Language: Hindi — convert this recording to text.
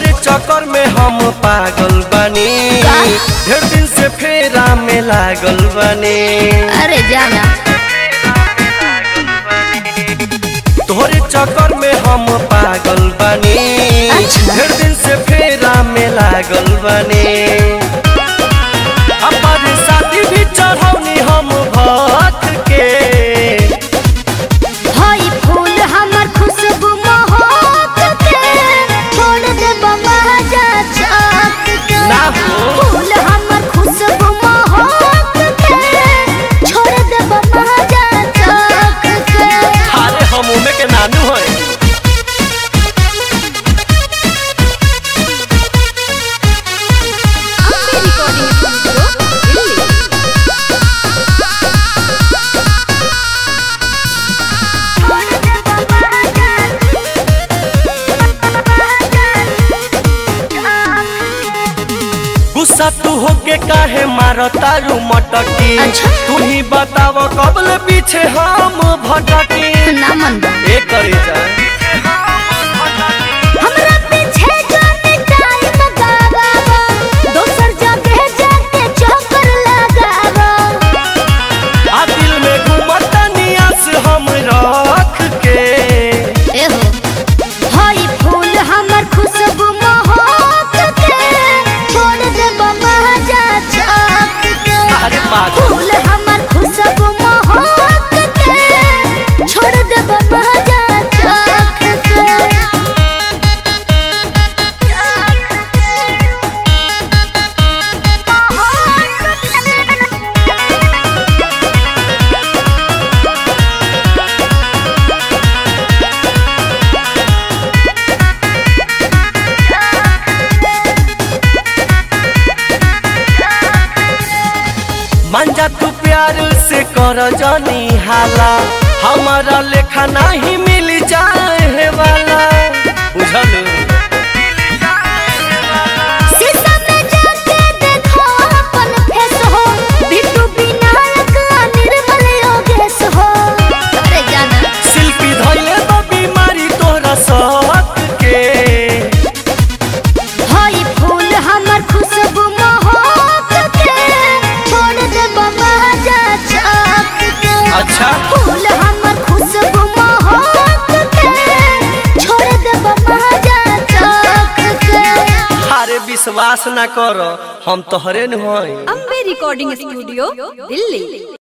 तोरे चक्कर में हम पागल बनी। ढेर दिन से फेरा में लागल बनी। अरे जाना। तोहरे चक्कर में हम पागल बनी। अच्छा। ढेर दिन से फेरा में लागल बनी। गुस्सा तू होके काहे मारतारू मटकी? अच्छा। तू ही बतावा कबल पीछे हम भटक मन जा तू प्यार से कर जनी हाला हमारा लेखा नहीं विश्वास ना कर हम तोहरे न होई। Ambe recording studio Delhi.